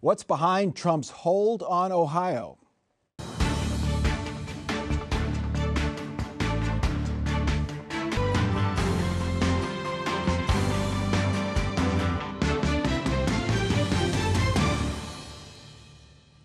What's behind Trump's hold on Ohio?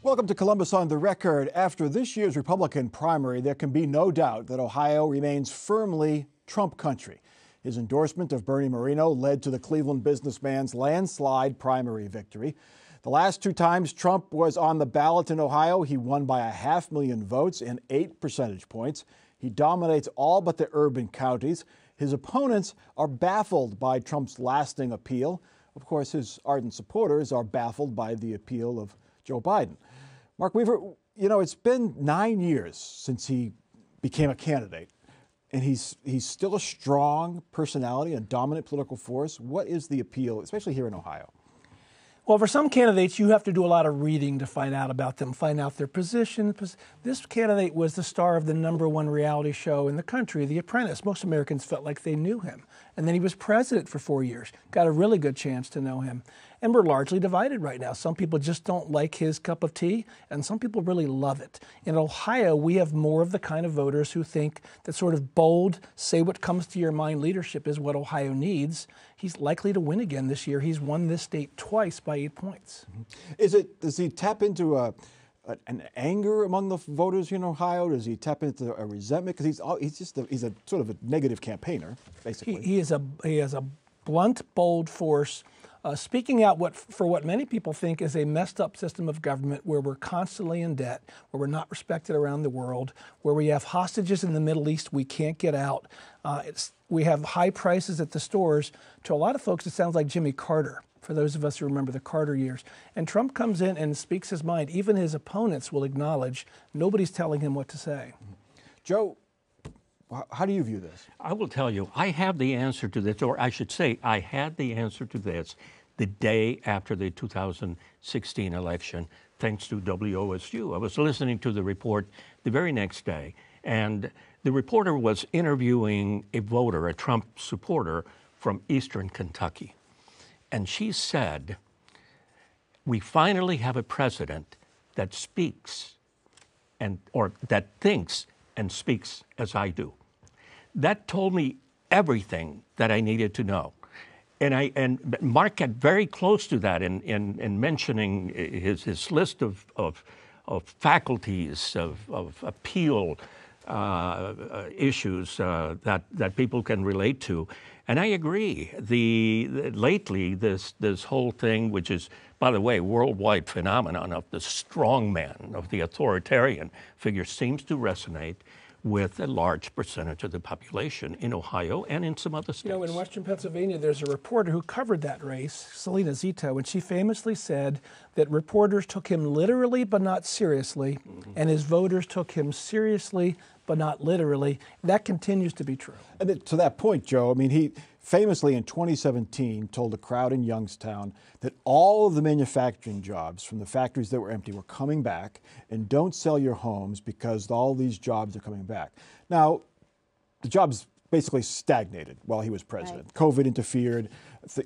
Welcome to Columbus on the Record. After this year's Republican primary, there can be no doubt that Ohio remains firmly Trump country. His endorsement of Bernie Moreno led to the Cleveland businessman's landslide primary victory. The last two times Trump was on the ballot in Ohio, he won by a half million votes and eight percentage points. He dominates all but the urban counties. His opponents are baffled by Trump's lasting appeal. Of course, his ardent supporters are baffled by the appeal of Joe Biden. Mark Weaver, you know, it's been nine years since he became a candidate, and he's he's still a strong personality, and a dominant political force. What is the appeal, especially here in Ohio? Well, for some candidates, you have to do a lot of reading to find out about them, find out their position. This candidate was the star of the number one reality show in the country, The Apprentice. Most Americans felt like they knew him. And then he was president for four years, got a really good chance to know him. And we're largely divided right now. Some people just don't like his cup of tea, and some people really love it. In Ohio, we have more of the kind of voters who think that sort of bold, say what comes to your mind leadership is what Ohio needs. He's likely to win again this year. He's won this state twice by eight points. Is it? Does he tap into a? an anger among the voters in Ohio? Does he tap into a resentment? Because he's he's just a, he's a sort of a negative campaigner, basically. He, he is a he has a blunt, bold force uh, speaking out what, for what many people think is a messed up system of government where we're constantly in debt, where we're not respected around the world, where we have hostages in the Middle East we can't get out. Uh, we have high prices at the stores. To a lot of folks, it sounds like Jimmy Carter for those of us who remember the Carter years. And Trump comes in and speaks his mind. Even his opponents will acknowledge nobody's telling him what to say. Joe, how do you view this? I will tell you, I have the answer to this, or I should say, I had the answer to this the day after the 2016 election, thanks to WOSU. I was listening to the report the very next day, and the reporter was interviewing a voter, a Trump supporter from eastern Kentucky. And she said, We finally have a president that speaks and or that thinks and speaks as I do. That told me everything that I needed to know. And, I, and Mark got very close to that in, in, in mentioning his, his list of, of, of faculties of, of appeal uh, uh, issues uh, that, that people can relate to. And I agree. The, the, lately, this this whole thing, which is, by the way, worldwide phenomenon of the strong man, of the authoritarian figure, seems to resonate with a large percentage of the population in Ohio and in some other states. You know, in Western Pennsylvania, there's a reporter who covered that race, Salena Zito, and she famously said that reporters took him literally but not seriously, mm-hmm. and his voters took him seriously but not literally. That continues to be true. And to that point, Joe, I mean, he famously in 2017 told a crowd in Youngstown that all of the manufacturing jobs from the factories that were empty were coming back and don't sell your homes because all these jobs are coming back. Now, the jobs basically stagnated while he was president. Right. COVID interfered,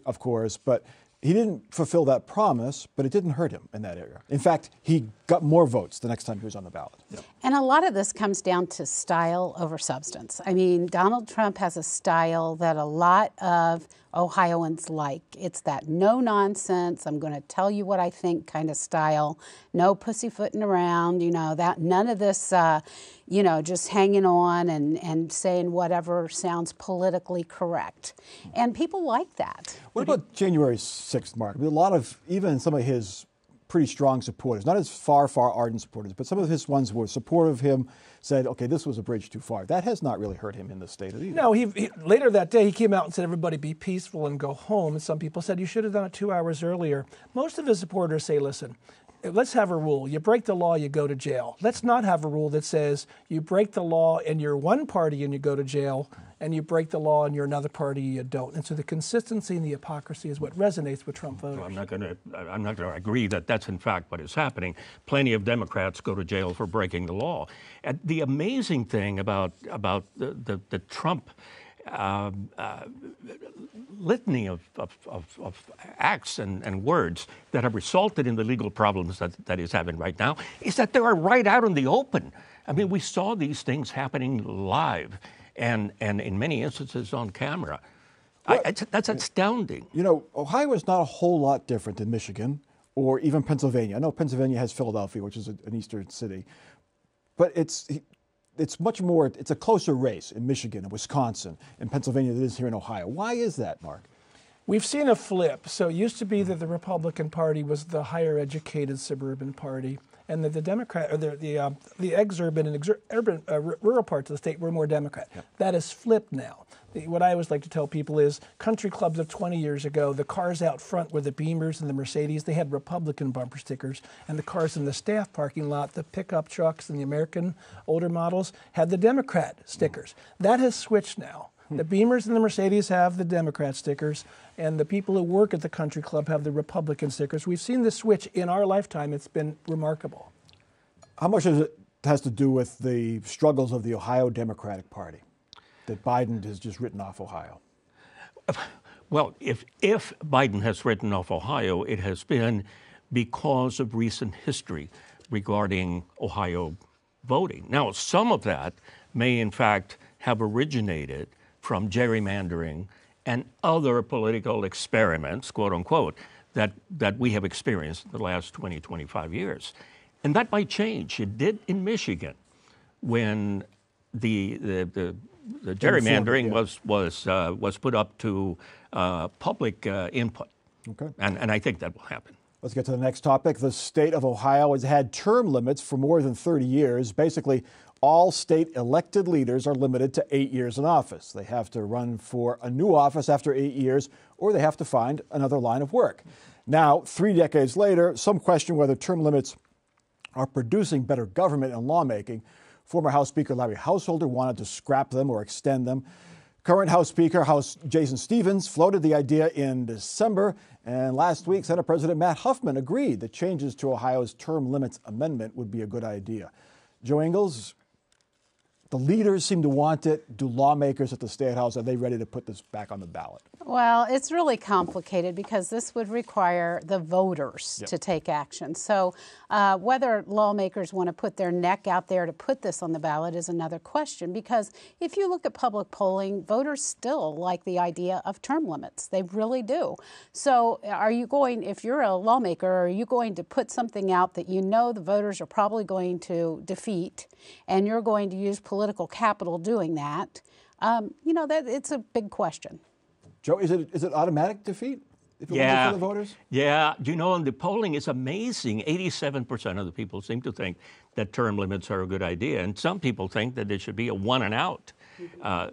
of course, but he didn't fulfill that promise, but it didn't hurt him in that area. In fact, he got more votes the next time he was on the ballot. Yep. And a lot of this comes down to style over substance. I mean, Donald Trump has a style that a lot of Ohioans like. It's that no nonsense, I'm going to tell you what I think kind of style. No pussyfooting around, you know, that none of this, uh, you know, just hanging on and, and saying whatever sounds politically correct. And people like that. What about January 6th, Mark? I mean, a lot of, even some of his pretty strong supporters, not as far, far ardent supporters, but some of his ones who were supportive of him said, okay, this was a bridge too far. That has not really hurt him in the state either. No, he, he, later that day he came out and said, everybody be peaceful and go home. And some people said, you should have done it two hours earlier. Most of his supporters say, listen, let's have a rule. You break the law, you go to jail. Let's not have a rule that says you break the law and you're one party and you go to jail, and you break the law and you're another party you don't. And so the consistency and the hypocrisy is what resonates with Trump voters. I'm not going to I'm not going to agree that that's in fact what is happening. Plenty of Democrats go to jail for breaking the law. And the amazing thing about about the the, the Trump um, uh, litany of, of, of, of acts and, and, words that have resulted in the legal problems that, that is having right now is that they are right out in the open. I mean, we saw these things happening live and, and in many instances on camera. Well, I, that's astounding. You know, Ohio is not a whole lot different than Michigan or even Pennsylvania. I know Pennsylvania has Philadelphia, which is an eastern city, but it's it's much more, it's a closer race in Michigan and Wisconsin and Pennsylvania than it is here in Ohio. Why is that, Mark? We've seen a flip. So it used to be that the Republican Party was the higher educated suburban party, and that the Democrat, or the the, uh, the exurban and exur- urban, uh, rural parts of the state were more Democrat. Yep. That has flipped now what I always like to tell people is country clubs of 20 years ago, the cars out front were the Beamers and the Mercedes. They had Republican bumper stickers. And the cars in the staff parking lot, the pickup trucks and the American older models, had the Democrat stickers. That has switched now. The Beamers and the Mercedes have the Democrat stickers, and the people who work at the country club have the Republican stickers. We've seen this switch in our lifetime. It's been remarkable. How much does it has to do with the struggles of the Ohio Democratic Party? that Biden has just written off Ohio? Well, if, if Biden has written off Ohio, it has been because of recent history regarding Ohio voting. Now, some of that may in fact have originated from gerrymandering and other political experiments, quote unquote, that, that we have experienced in the last 20, 25 years. And that might change. It did in Michigan when the, the, the the gerrymandering yeah. was was uh, was put up to uh, public uh, input. Okay. And and I think that will happen. Let's get to the next topic. The state of Ohio has had term limits for more than 30 years. Basically, all state elected leaders are limited to eight years in office. They have to run for a new office after eight years, or they have to find another line of work. Now, three decades later, some question whether term limits are producing better government and lawmaking. Former House Speaker Larry Householder wanted to scrap them or extend them. Current House Speaker House Jason Stephens floated the idea in December, and last week Senate President Matt Huffman agreed that changes to Ohio's term limits amendment would be a good idea. Jo Ingles, the leaders seem to want it. Do lawmakers at the State House, are they ready to put this back on the ballot? Well, it's really complicated because this would require the voters yep. to take action. So, uh, whether lawmakers want to put their neck out there to put this on the ballot is another question. Because if you look at public polling, voters still like the idea of term limits. They really do. So, are you going, if you're a lawmaker, are you going to put something out that you know the voters are probably going to defeat and you're going to use political capital doing that? Um, you know, that it's a big question. Joe, is it is it automatic defeat? If it yeah, for the voters? Yeah, you know, and the polling is amazing. 87% of the people seem to think that term limits are a good idea, and some people think that it should be a one and out. Uh,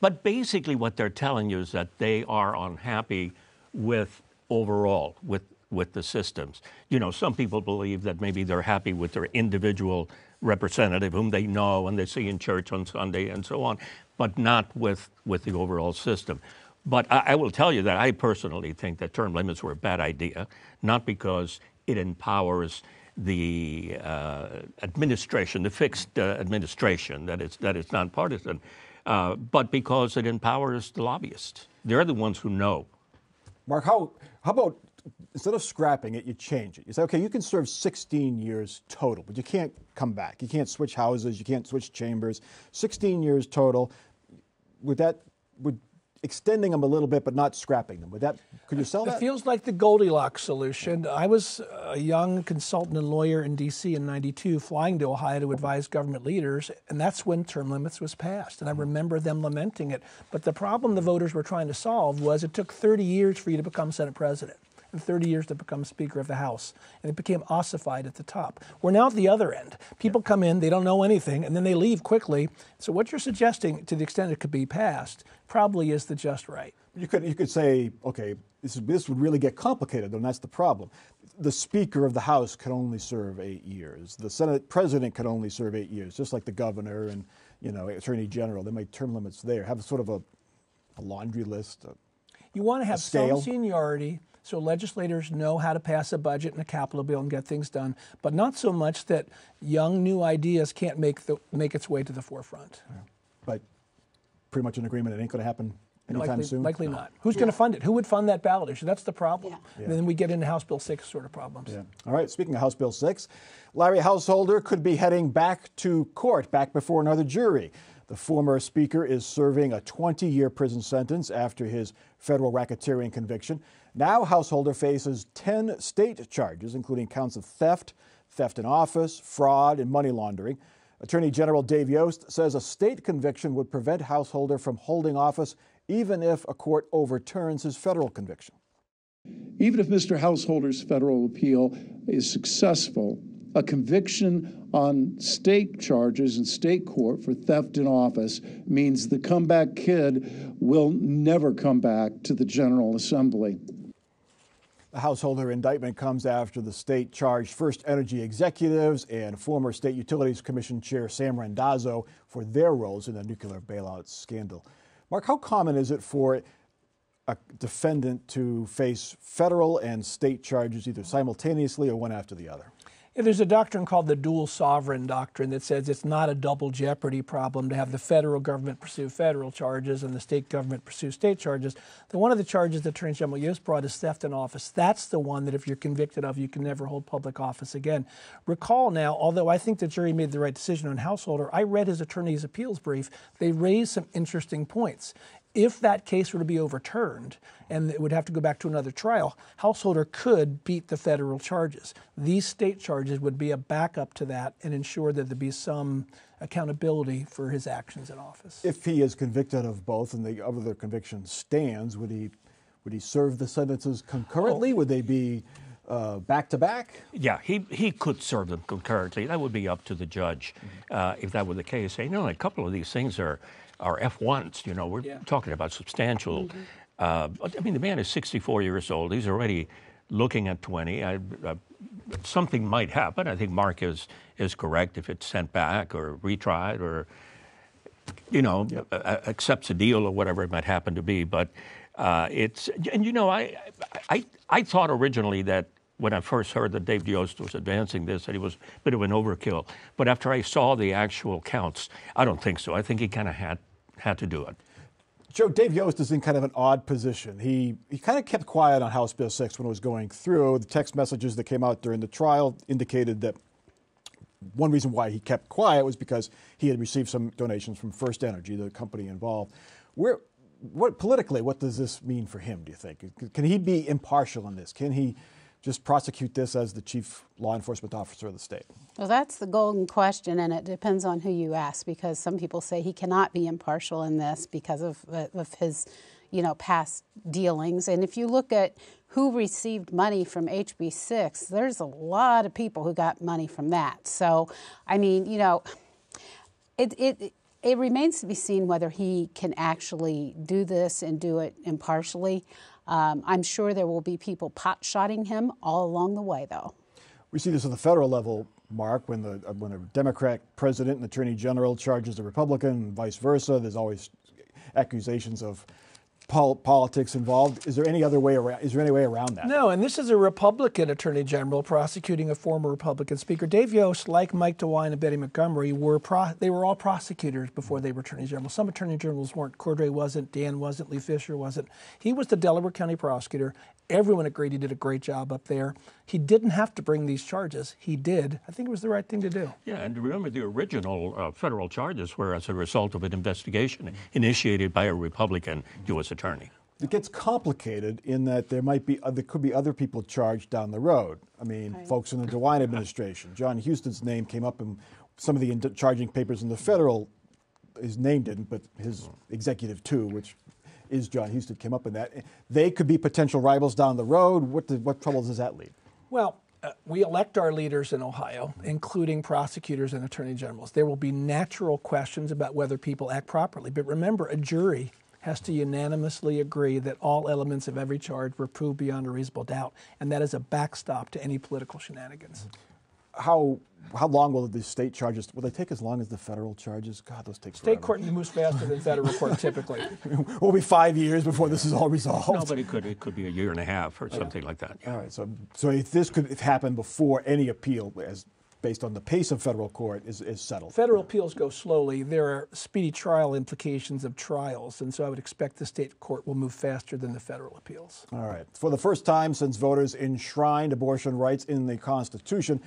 but basically, what they're telling you is that they are unhappy with overall with with the systems. You know, some people believe that maybe they're happy with their individual representative whom they know and they see in church on Sunday and so on, but not with with the overall system. But I, I, will tell you that I personally think that term limits were a bad idea, not because it empowers the uh, administration, the fixed uh, administration, that it's, that it's nonpartisan, uh, but because it empowers the lobbyists. They're the ones who know. Mark, how, how about instead of scrapping it, you change it? You say, okay, you can serve 16 years total, but you can't come back. You can't switch houses, you can't switch chambers. 16 years total. Would that would extending them a little bit, but not scrapping them. Would that could you sell that? It feels like the Goldilocks solution. I was a young consultant and lawyer in D.C. in '92, flying to Ohio to advise government leaders, and that's when term limits was passed. And I mm-hmm. remember them lamenting it. But the problem the voters were trying to solve was it took 30 years for you to become Senate president and 30 years to become Speaker of the House. And it became ossified at the top. We're now at the other end. People come in, they don't know anything, and then they leave quickly. So what you're suggesting, to the extent it could be passed, probably is the just right. You could, you could say, okay, this, this would really get complicated, and that's the problem. The Speaker of the House can only serve eight years. The Senate President can only serve eight years, just like the Governor and you know Attorney General. They make term limits there. Have sort of a, a laundry list. A, you want to have some seniority so legislators know how to pass a budget and a capital bill and get things done, but not so much that young new ideas can't make the make its way to the forefront. But pretty much in agreement it ain't going to happen anytime likely, soon? Likely not. Who's going to fund it? Who would fund that ballot issue? That's the problem. Yeah. And then we get into House Bill 6 sort of problems. Yeah. All right. Speaking of House Bill 6, Larry Householder could be heading back to court, back before another jury. The former Speaker is serving a 20 year prison sentence after his federal racketeering conviction. Now, Householder faces 10 state charges, including counts of theft, theft in office, fraud, and money laundering. Attorney General Dave Yost says a state conviction would prevent Householder from holding office even if a court overturns his federal conviction. Even if Mr. Householder's federal appeal is successful, a conviction on state charges in state court for theft in office means the comeback kid will never come back to the General Assembly. The householder indictment comes after the state charged First Energy executives and former State Utilities Commission Chair Sam Randazzo for their roles in the nuclear bailout scandal. Mark, how common is it for a defendant to face federal and state charges either simultaneously or one after the other? Yeah, there's a doctrine called the dual sovereign doctrine that says it's not a double jeopardy problem to have the federal government pursue federal charges and the state government pursue state charges. The one of the charges that Attorney General Yost brought is theft in office. That's the one that if you're convicted of, you can never hold public office again. Recall now, although I think the jury made the right decision on householder, I read his attorney's appeals brief. They raised some interesting points if that case were to be overturned and it would have to go back to another trial, Householder could beat the federal charges. These state charges would be a backup to that and ensure that there be some accountability for his actions in office. If he is convicted of both and the other conviction stands, would he would he serve the sentences concurrently? Oh. Would they be back to back? Yeah, he, he could serve them concurrently. That would be up to the judge mm-hmm. uh, if that were the case. You know, a couple of these things are are F1s. You know, we're yeah. talking about substantial. Mm-hmm. Uh, I mean, the man is 64 years old. He's already looking at 20. I, uh, something might happen. I think Mark is is correct if it's sent back or retried or you know yep. uh, accepts a deal or whatever it might happen to be. But uh, it's and you know I, I I thought originally that when I first heard that Dave Yost was advancing this, that he was a bit of an overkill. But after I saw the actual counts, I don't think so. I think he kind of had had to do it. Joe, Dave Yost is in kind of an odd position. He, he kind of kept quiet on House Bill 6 when it was going through. The text messages that came out during the trial indicated that one reason why he kept quiet was because he had received some donations from First Energy, the company involved. Where, what politically, what does this mean for him? Do you think can he be impartial in this? Can he just prosecute this as the chief law enforcement officer of the state? Well, that's the golden question, and it depends on who you ask because some people say he cannot be impartial in this because of, uh, of his you know, past dealings. And if you look at who received money from HB6, there's a lot of people who got money from that. So, I mean, you know, it, it, it remains to be seen whether he can actually do this and do it impartially. Um, I'm sure there will be people pot shotting him all along the way, though. We see this at the federal level, Mark, when the uh, when a Democrat president and attorney general charges a Republican, and vice versa. There's always accusations of pol- politics involved. Is there any other way around? Is there any way around that? No, and this is a Republican attorney general prosecuting a former Republican speaker. Dave Yost, like Mike DeWine and Betty Montgomery, were pro- they were all prosecutors before they were attorney general. Some attorney generals weren't. Cordray wasn't. Dann wasn't. Lee Fisher wasn't. He was the Delaware County prosecutor. Everyone agreed he did a great job up there. He didn't have to bring these charges. He did. I think it was the right thing to do. Yeah, and remember the original uh, federal charges were as a result of an investigation initiated by a Republican U.S. attorney. It gets complicated in that there might be there could be other people charged down the road. I mean, right. folks in the DeWine administration. Jon Husted's name came up in some of the charging papers in the federal. His name didn't, but his executive too, which is Jon Husted came up in that. They could be potential rivals down the road. What, what troubles does that lead? Well, uh, we elect our leaders in Ohio, including prosecutors and attorney generals. There will be natural questions about whether people act properly. But remember, a jury has to unanimously agree that all elements of every charge were proved beyond a reasonable doubt, and that is a backstop to any political shenanigans how how long will the state charges? Will they take as long as the federal charges? God, those take state forever. court moves faster than federal court typically. will be five years before this is all resolved. No, but it could it could be a year and a half or something like that. All right, so so if this could happen before any appeal, as based on the pace of federal court, is, is settled. Federal appeals go slowly. There are speedy trial implications of trials, and so I would expect the state court will move faster than the federal appeals. All right. For the first time since voters enshrined abortion rights in the Constitution,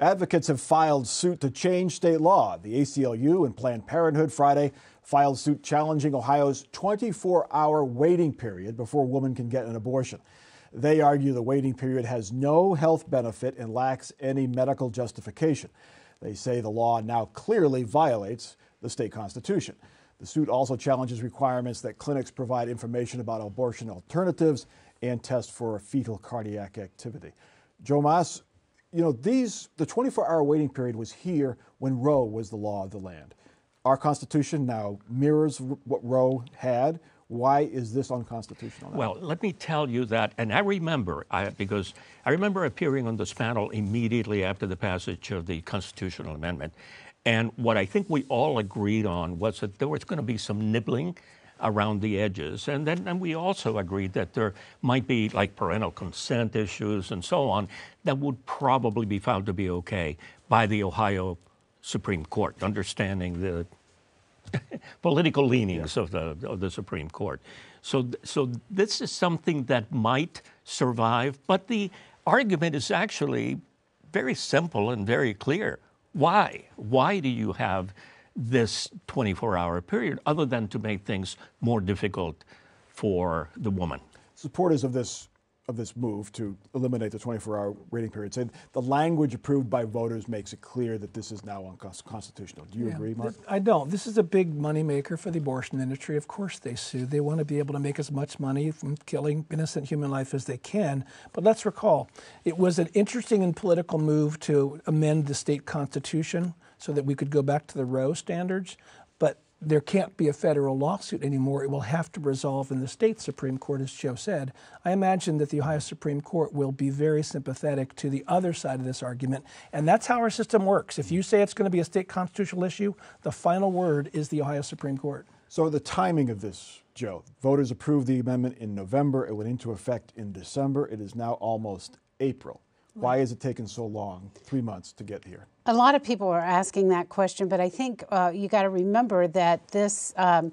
advocates have filed suit to change state law. The ACLU and Planned Parenthood Friday filed suit challenging Ohio's 24 hour waiting period before a woman can get an abortion. They argue the waiting period has no health benefit and lacks any medical justification. They say the law now clearly violates the state constitution. The suit also challenges requirements that clinics provide information about abortion alternatives and test for fetal cardiac activity. Joe Mas, you know, these the 24-hour waiting period was here when Roe was the law of the land. Our Constitution now mirrors what Roe had. Why is this unconstitutional? Now? Well, let me tell you that, and I remember, I, because I remember appearing on this panel immediately after the passage of the constitutional amendment. And what I think we all agreed on was that there was going to be some nibbling around the edges. And then and we also agreed that there might be like parental consent issues and so on that would probably be found to be okay by the Ohio Supreme Court, understanding the political leanings yeah. of the of the Supreme Court. So so this is something that might survive, but the argument is actually very simple and very clear. Why? Why do you have this 24-hour period other than to make things more difficult for the woman? Supporters of this of this move to eliminate the 24-hour waiting period. Say the language approved by voters makes it clear that this is now unconstitutional. Do you yeah, agree, Mark? I don't. This is a big moneymaker for the abortion industry. Of course they sue. They want to be able to make as much money from killing innocent human life as they can. But let's recall, it was an interesting and political move to amend the state constitution so that we could go back to the Roe standards. But there can't be a federal lawsuit anymore. It will have to resolve in the state Supreme Court, as Joe said. I imagine that the Ohio Supreme Court will be very sympathetic to the other side of this argument. And that's how our system works. If you say it's going to be a state constitutional issue, the final word is the Ohio Supreme Court. So, the timing of this, Joe, voters approved the amendment in November. It went into effect in December. It is now almost April. Why is it taking so long, three months, to get here? A lot of people are asking that question, but I think uh, you got to remember that this um,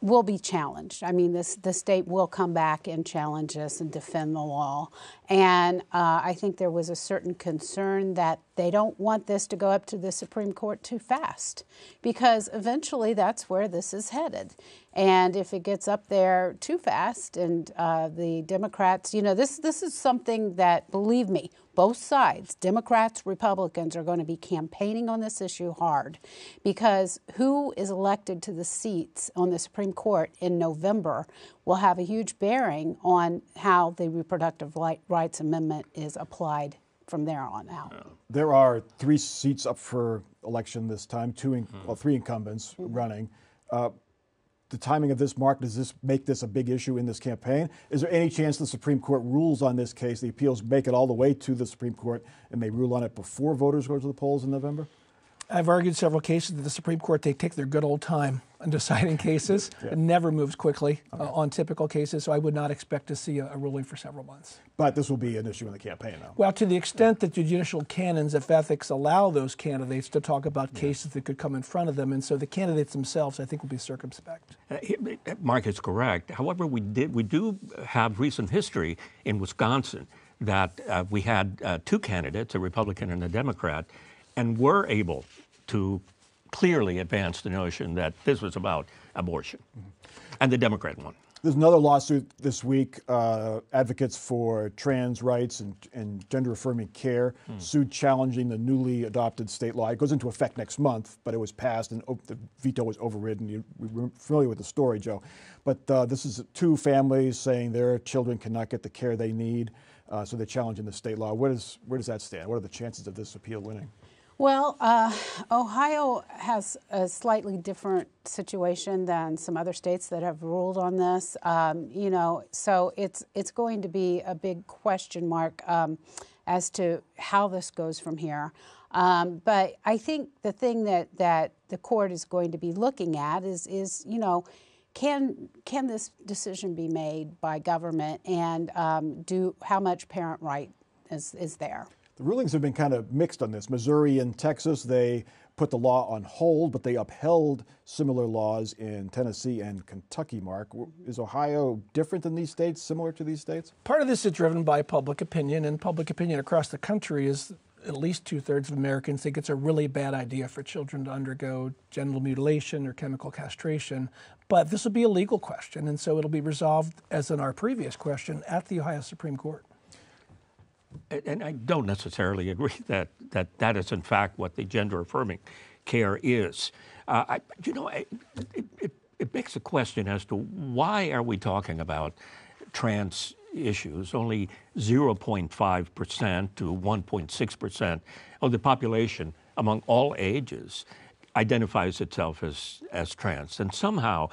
will be challenged. I mean, this the state will come back and challenge us and defend the law. And uh, I think there was a certain concern that they don't want this to go up to the Supreme Court too fast, because eventually that's where this is headed. And if it gets up there too fast, and uh, the Democrats, you know, this this is something that, believe me, both sides, Democrats, Republicans, are going to be campaigning on this issue hard, because who is elected to the seats on the Supreme Court in November will have a huge bearing on how the Reproductive Rights Amendment is applied from there on out. There are three seats up for election this time, two, in, well, three incumbents mm-hmm. running. Uh, the timing of this, Mark, does this make this a big issue in this campaign? Is there any chance the Supreme Court rules on this case, the appeals make it all the way to the Supreme Court, and they rule on it before voters go to the polls in November? I've argued several cases that the Supreme Court they take their good old time in deciding cases. yeah. It never moves quickly uh, okay. uh, on typical cases, so I would not expect to see a, a, ruling for several months. But this will be an issue in the campaign, though. Well, to the extent that the judicial canons of ethics allow those candidates to talk about yeah. cases that could come in front of them, and so the candidates themselves, I think, will be circumspect. Uh, Mark is correct. However, we did we do have recent history in Wisconsin that uh, we had uh, two candidates, a Republican and a Democrat and were able to clearly advance the notion that this was about abortion, mm-hmm. and the Democrat one. There's another lawsuit this week. Uh, advocates for trans rights and, and gender affirming care mm. sued challenging the newly adopted state law. It goes into effect next month, but it was passed and the veto was overridden. You, we're familiar with the story, Joe. But uh, this is two families saying their children cannot get the care they need, uh, so they're challenging the state law. Where does, where does that stand? What are the chances of this appeal winning? Well, uh, Ohio has a slightly different situation than some other states that have ruled on this. Um, you know, so it's it's going to be a big question mark um, as to how this goes from here. Um, but I think the thing that, that the court is going to be looking at is is you know can can this decision be made by government and um, do how much parent right is is there? The rulings have been kind of mixed on this. Missouri and Texas, they put the law on hold, but they upheld similar laws in Tennessee and Kentucky. Mark, is Ohio different than these states, similar to these states? Part of this is driven by public opinion, and public opinion across the country is at least two thirds of Americans think it's a really bad idea for children to undergo genital mutilation or chemical castration. But this will be a legal question, and so it'll be resolved, as in our previous question, at the Ohio Supreme Court. And I don't necessarily agree that that, that is, in fact, what the gender affirming care is. Uh, I, you know, it, it, it makes a question as to why are we talking about trans issues. Only 0.5% to 1.6% of the population among all ages identifies itself as, as trans. And somehow,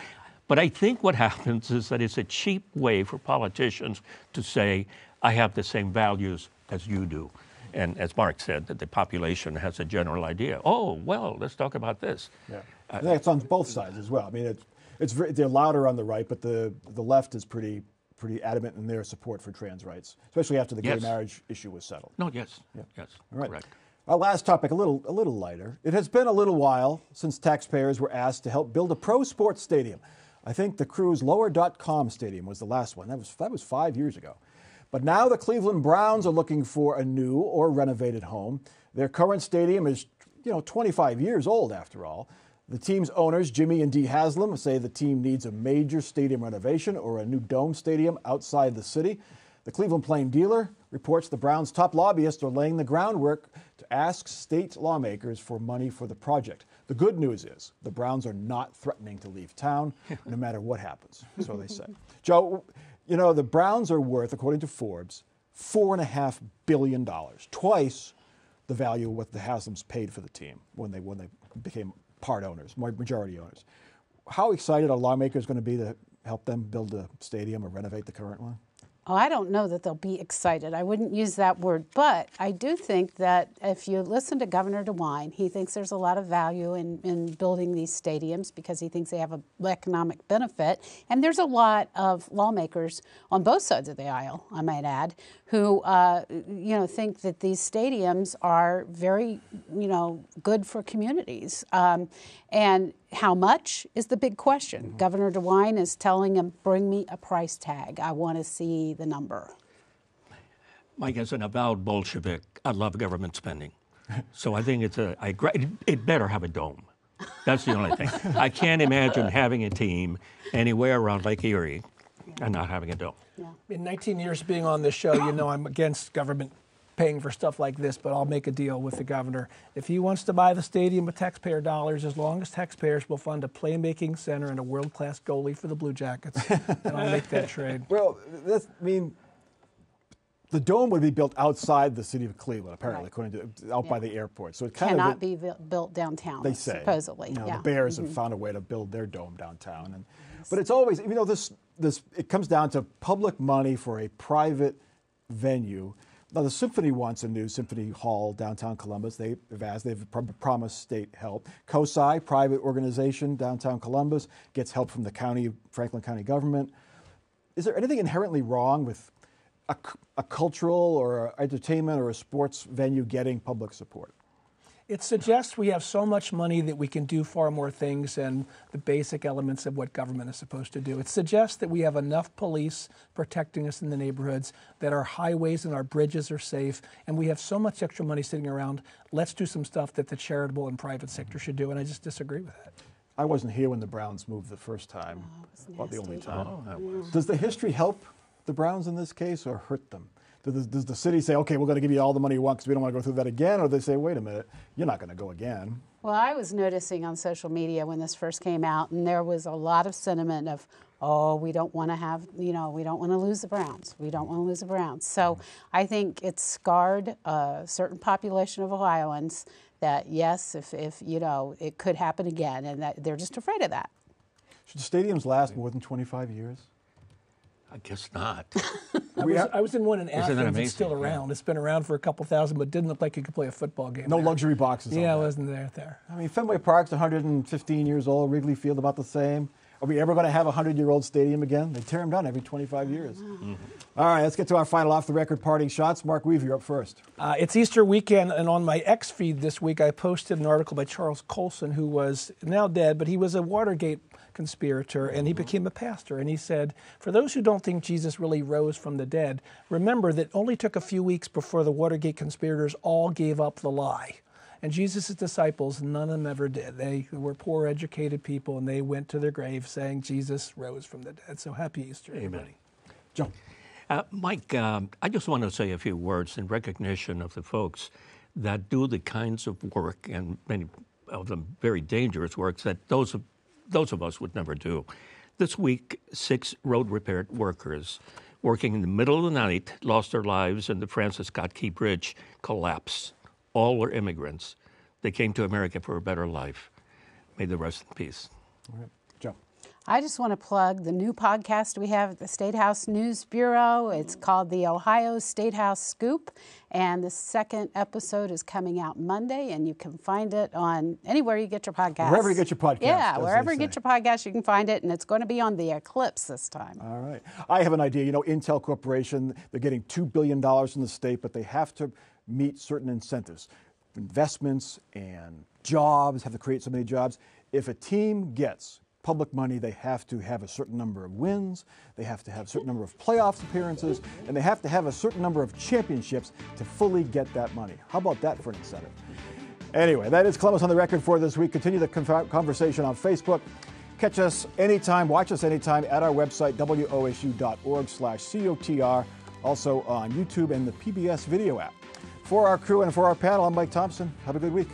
but I think what happens is that it's a cheap way for politicians to say, I have the same values as you do. And as Mark said, that the population has a general idea. Oh, well, let's talk about this. Yeah. Uh, it's on both sides as well. I mean, it's, it's very, they're louder on the right, but the, the left is pretty pretty adamant in their support for trans rights, especially after the yes. gay marriage issue was settled. No, yes, yeah. yes, All right. correct. Our last topic, a little, a little lighter. It has been a little while since taxpayers were asked to help build a pro sports stadium. I think the Crew's Lower.com stadium was the last one. That was, that was five years ago. But now the Cleveland Browns are looking for a new or renovated home. Their current stadium is, you know, 25 years old after all. The team's owners, Jimmy and Dee Haslam, say the team needs a major stadium renovation or a new dome stadium outside the city. The Cleveland Plain Dealer reports the Browns' top lobbyists are laying the groundwork to ask state lawmakers for money for the project. The good news is the Browns are not threatening to leave town no matter what happens, so they say. Joe, you know, the Browns are worth, according to Forbes, $4.5 billion, twice the value of what the Haslams paid for the team when they, when they became part owners, majority owners. How excited are lawmakers going to be to help them build a stadium or renovate the current one? Oh, I don't know that they'll be excited. I wouldn't use that word, but I do think that if you listen to Governor DeWine, he thinks there's a lot of value in, in building these stadiums because he thinks they have an economic benefit. And there's a lot of lawmakers on both sides of the aisle, I might add, who uh, you know think that these stadiums are very you know good for communities. Um, and how much is the big question. Mm-hmm. Governor DeWine is telling him, bring me a price tag. I want to see the number. Mike, as an avowed Bolshevik, I love government spending. So I think it's a, I, it better have a dome. That's the only thing. I can't imagine having a team anywhere around Lake Erie and not having a dome. Yeah. In 19 years being on this show, you know I'm against government paying for stuff like this, but I'll make a deal with the governor. If he wants to buy the stadium with taxpayer dollars, as long as taxpayers will fund a playmaking center and a world class goalie for the Blue Jackets, then I'll make that trade. Well, that's, I mean, the dome would be built outside the city of Cleveland, apparently, right. according to out yeah. by the airport. So it kind cannot of, be built downtown. They say supposedly. You know, yeah. The Bears mm-hmm. have found a way to build their dome downtown, and yes. but it's always you know this this it comes down to public money for a private venue now, the Symphony wants a new Symphony Hall downtown Columbus. They've asked, they've promised state help. COSI, private organization downtown Columbus, gets help from the county, Franklin County government. Is there anything inherently wrong with a, a cultural or entertainment or a sports venue getting public support? It suggests we have so much money that we can do far more things than the basic elements of what government is supposed to do. It suggests that we have enough police protecting us in the neighborhoods, that our highways and our bridges are safe, and we have so much extra money sitting around. Let's do some stuff that the charitable and private sector should do, and I just disagree with that. I wasn't here when the Browns moved the first time, oh, well, the only time. Oh, Does the history help the Browns in this case or hurt them? Does, does the city say, okay, we're going to give you all the money you want because we don't want to go through that again? Or they say, wait a minute, you're not going to go again? Well, I was noticing on social media when this first came out, and there was a lot of sentiment of, oh, we don't want to have, you know, we don't want to lose the Browns. We don't want to lose the Browns. So mm-hmm. I think it's scarred a certain population of Ohioans that, yes, if, if you know, it could happen again, and that they're just afraid of that. Should stadiums last more than 25 years? I guess not. I, was, I was in one in Athens. It's still around. Yeah. It's been around for a couple thousand, but didn't look like you could play a football game. No there. luxury boxes. Yeah, it wasn't there. There. I mean, Fenway Park's 115 years old. Wrigley Field about the same. Are we ever going to have a 100 year old stadium again? They tear them down every 25 years. Mm-hmm. All right, let's get to our final off the record parting shots. Mark Weave, you're up first. Uh, it's Easter weekend, and on my X feed this week, I posted an article by Charles Colson, who was now dead, but he was a Watergate conspirator, and he became a pastor. And he said, For those who don't think Jesus really rose from the dead, remember that only took a few weeks before the Watergate conspirators all gave up the lie. And Jesus' disciples, none of them ever did. They were poor, educated people, and they went to their grave saying, Jesus rose from the dead. So happy Easter, Amen. everybody. John. Uh, Mike, um, I just want to say a few words in recognition of the folks that do the kinds of work, and many of them very dangerous works, that those of, those of us would never do. This week, six road repair workers working in the middle of the night lost their lives, and the Francis Scott Key Bridge collapsed. All were immigrants. They came to America for a better life. May the rest in peace. All right. Joe. I just want to plug the new podcast we have at the State House News Bureau. It's called the Ohio State House Scoop, and the second episode is coming out Monday, and you can find it on anywhere you get your podcast. Wherever you get your podcast. Yeah, wherever you get your podcast, you can find it, and it's going to be on the Eclipse this time. All right. I have an idea. You know, Intel Corporation, they're getting $2 billion in the state, but they have to meet certain incentives, investments and jobs, have to create so many jobs. If a team gets public money, they have to have a certain number of wins, they have to have a certain number of playoffs appearances, and they have to have a certain number of championships to fully get that money. How about that for an incentive? Anyway, that is Columbus on the record for this week. Continue the conversation on Facebook. Catch us anytime, watch us anytime at our website, wosu.org slash COTR, also on YouTube and the PBS video app. For our crew and for our panel, I'm Mike Thompson. Have a good week.